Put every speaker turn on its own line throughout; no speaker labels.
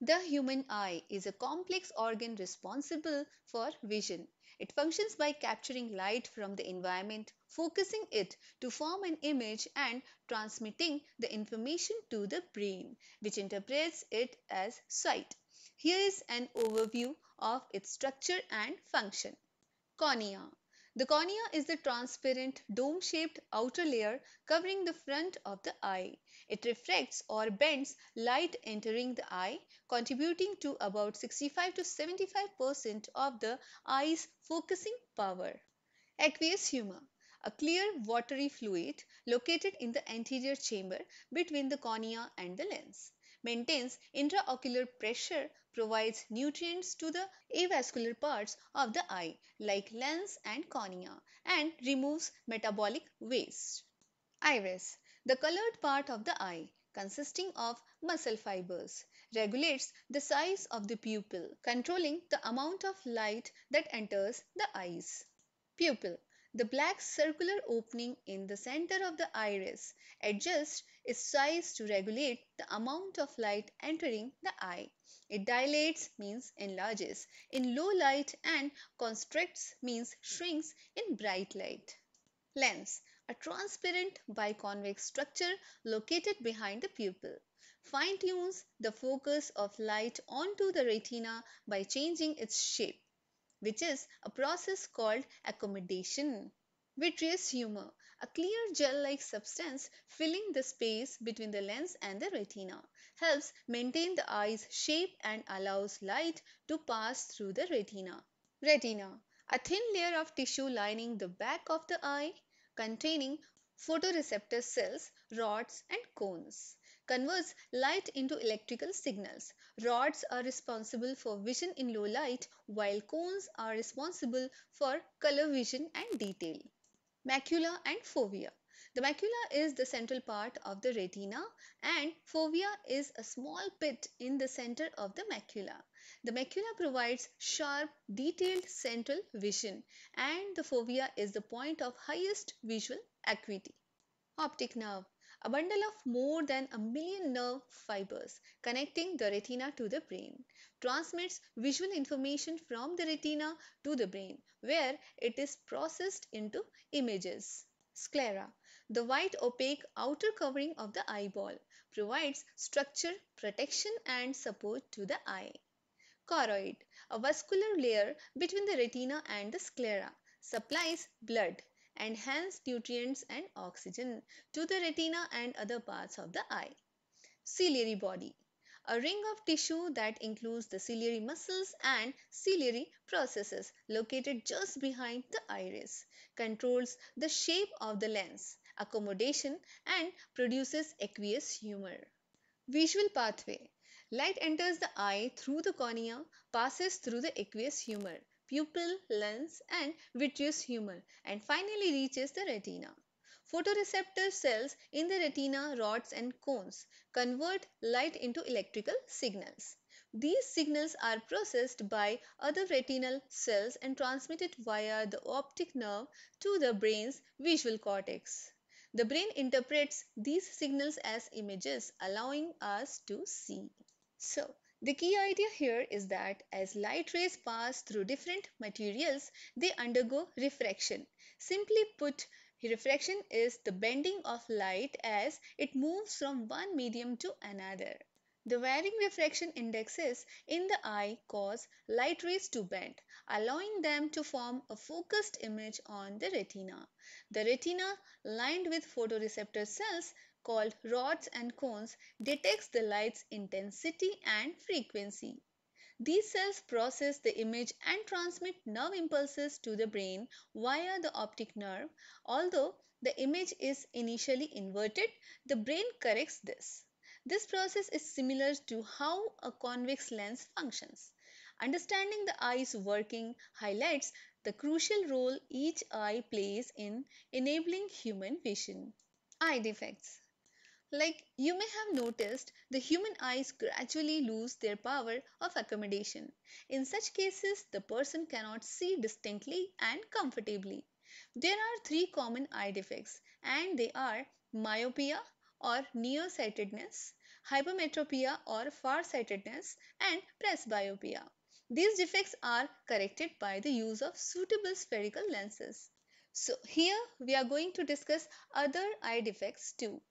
The human eye is a complex organ responsible for vision. It functions by capturing light from the environment, focusing it to form an image and transmitting the information to the brain, which interprets it as sight. Here is an overview of its structure and function. Cornea the cornea is the transparent dome-shaped outer layer covering the front of the eye. It refracts or bends light entering the eye, contributing to about 65 to 75% of the eye's focusing power. Aqueous humor a clear watery fluid located in the anterior chamber between the cornea and the lens maintains intraocular pressure, provides nutrients to the avascular parts of the eye like lens and cornea, and removes metabolic waste. Iris, the colored part of the eye, consisting of muscle fibers, regulates the size of the pupil, controlling the amount of light that enters the eyes. Pupil the black circular opening in the center of the iris adjusts its size to regulate the amount of light entering the eye. It dilates means enlarges in low light and constricts means shrinks in bright light. Lens a transparent biconvex structure located behind the pupil fine-tunes the focus of light onto the retina by changing its shape which is a process called accommodation. Vitreous humor, a clear gel-like substance filling the space between the lens and the retina, helps maintain the eye's shape and allows light to pass through the retina. Retina, a thin layer of tissue lining the back of the eye containing photoreceptor cells, rods and cones converts light into electrical signals. Rods are responsible for vision in low light while cones are responsible for color vision and detail. Macula and fovea. The macula is the central part of the retina and fovea is a small pit in the center of the macula. The macula provides sharp, detailed central vision and the fovea is the point of highest visual acuity. Optic nerve a bundle of more than a million nerve fibers connecting the retina to the brain transmits visual information from the retina to the brain where it is processed into images. Sclera, the white opaque outer covering of the eyeball, provides structure, protection and support to the eye. Choroid, a vascular layer between the retina and the sclera, supplies blood and hence nutrients and oxygen to the retina and other parts of the eye. Ciliary body a ring of tissue that includes the ciliary muscles and ciliary processes located just behind the iris, controls the shape of the lens, accommodation and produces aqueous humor. Visual pathway Light enters the eye through the cornea, passes through the aqueous humor, pupil, lens and vitreous humor and finally reaches the retina. Photoreceptor cells in the retina, rods and cones convert light into electrical signals. These signals are processed by other retinal cells and transmitted via the optic nerve to the brain's visual cortex. The brain interprets these signals as images allowing us to see. So, the key idea here is that as light rays pass through different materials, they undergo refraction. Simply put, refraction is the bending of light as it moves from one medium to another. The varying refraction indexes in the eye cause light rays to bend, allowing them to form a focused image on the retina. The retina, lined with photoreceptor cells, called rods and cones detects the light's intensity and frequency. These cells process the image and transmit nerve impulses to the brain via the optic nerve. Although the image is initially inverted, the brain corrects this. This process is similar to how a convex lens functions. Understanding the eye's working highlights the crucial role each eye plays in enabling human vision. Eye defects like you may have noticed, the human eyes gradually lose their power of accommodation. In such cases, the person cannot see distinctly and comfortably. There are three common eye defects and they are myopia or nearsightedness, hypermetropia or farsightedness, and presbyopia. These defects are corrected by the use of suitable spherical lenses. So here we are going to discuss other eye defects too.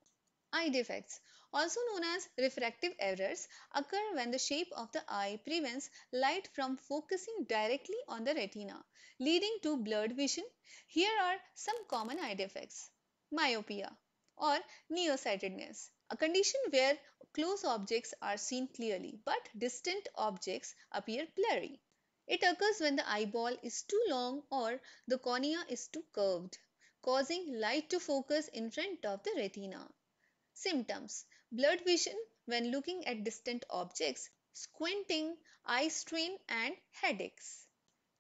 Eye defects, also known as refractive errors, occur when the shape of the eye prevents light from focusing directly on the retina, leading to blurred vision. Here are some common eye defects. Myopia or nearsightedness, a condition where close objects are seen clearly but distant objects appear blurry. It occurs when the eyeball is too long or the cornea is too curved, causing light to focus in front of the retina. Symptoms Blurred vision when looking at distant objects, squinting, eye strain, and headaches.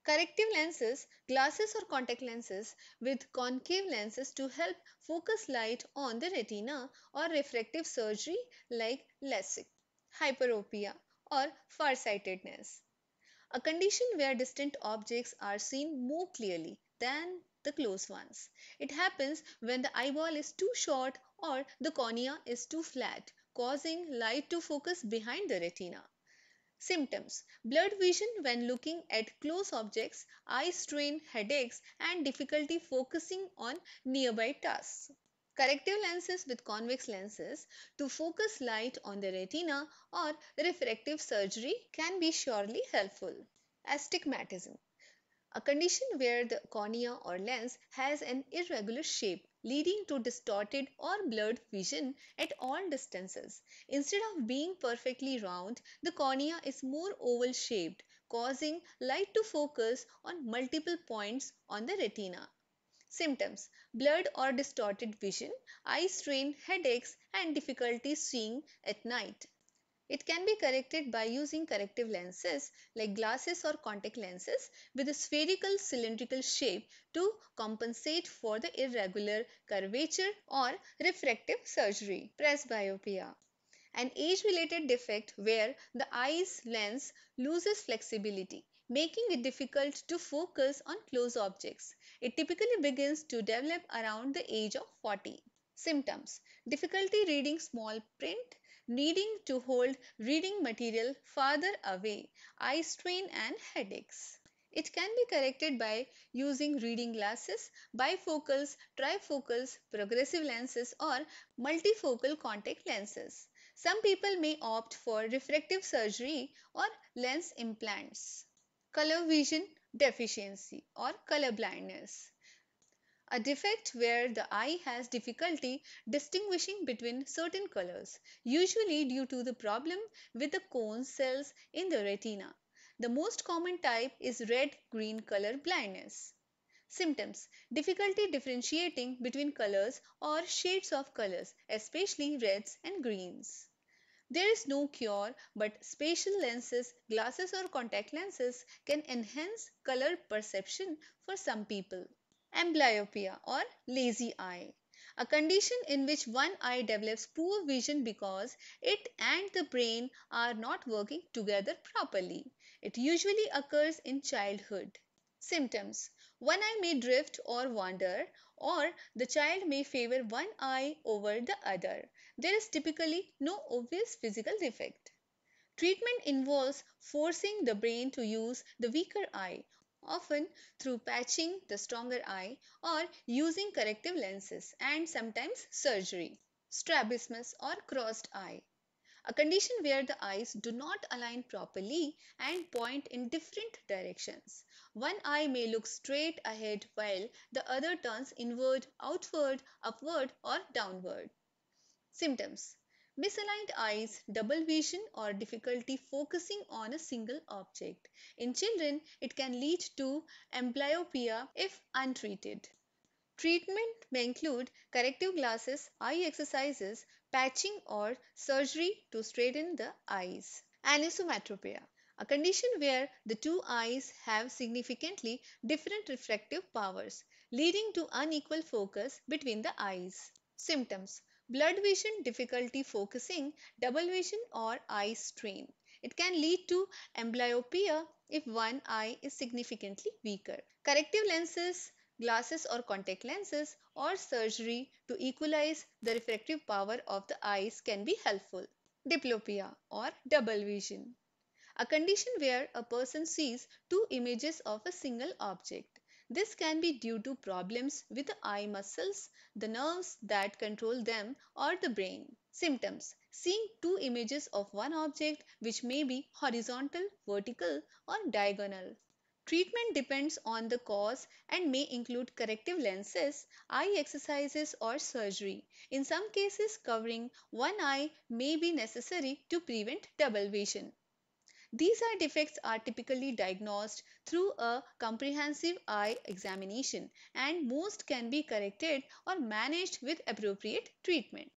Corrective lenses, glasses or contact lenses with concave lenses to help focus light on the retina or refractive surgery like LASIK. Hyperopia or farsightedness. A condition where distant objects are seen more clearly than the close ones. It happens when the eyeball is too short or the cornea is too flat, causing light to focus behind the retina. Symptoms Blurred vision when looking at close objects, eye strain, headaches, and difficulty focusing on nearby tasks. Corrective lenses with convex lenses to focus light on the retina or refractive surgery can be surely helpful. Astigmatism a condition where the cornea or lens has an irregular shape leading to distorted or blurred vision at all distances. Instead of being perfectly round, the cornea is more oval shaped, causing light to focus on multiple points on the retina. Symptoms Blurred or distorted vision, eye strain, headaches, and difficulty seeing at night. It can be corrected by using corrective lenses like glasses or contact lenses with a spherical cylindrical shape to compensate for the irregular curvature or refractive surgery. Presbyopia an age-related defect where the eye's lens loses flexibility, making it difficult to focus on close objects. It typically begins to develop around the age of 40. Symptoms Difficulty reading small print, needing to hold reading material farther away, eye strain and headaches. It can be corrected by using reading glasses, bifocals, trifocals, progressive lenses or multifocal contact lenses. Some people may opt for refractive surgery or lens implants. Color vision deficiency or color blindness a defect where the eye has difficulty distinguishing between certain colors, usually due to the problem with the cone cells in the retina. The most common type is red-green color blindness. Symptoms Difficulty differentiating between colors or shades of colors, especially reds and greens. There is no cure, but special lenses, glasses or contact lenses can enhance color perception for some people amblyopia or lazy eye a condition in which one eye develops poor vision because it and the brain are not working together properly. It usually occurs in childhood. Symptoms One eye may drift or wander, or the child may favor one eye over the other. There is typically no obvious physical defect. Treatment involves forcing the brain to use the weaker eye often through patching the stronger eye or using corrective lenses and sometimes surgery. Strabismus or crossed eye. A condition where the eyes do not align properly and point in different directions. One eye may look straight ahead while the other turns inward, outward, upward or downward. Symptoms Misaligned eyes, double vision or difficulty focusing on a single object. In children, it can lead to amblyopia if untreated. Treatment may include corrective glasses, eye exercises, patching or surgery to straighten the eyes. Anisometropia a condition where the two eyes have significantly different refractive powers, leading to unequal focus between the eyes. Symptoms Blurred vision, difficulty focusing, double vision or eye strain. It can lead to amblyopia if one eye is significantly weaker. Corrective lenses, glasses or contact lenses or surgery to equalize the refractive power of the eyes can be helpful. diplopia or double vision, a condition where a person sees two images of a single object. This can be due to problems with the eye muscles, the nerves that control them, or the brain. Symptoms Seeing two images of one object which may be horizontal, vertical, or diagonal. Treatment depends on the cause and may include corrective lenses, eye exercises, or surgery. In some cases, covering one eye may be necessary to prevent double vision. These eye defects are typically diagnosed through a comprehensive eye examination and most can be corrected or managed with appropriate treatment.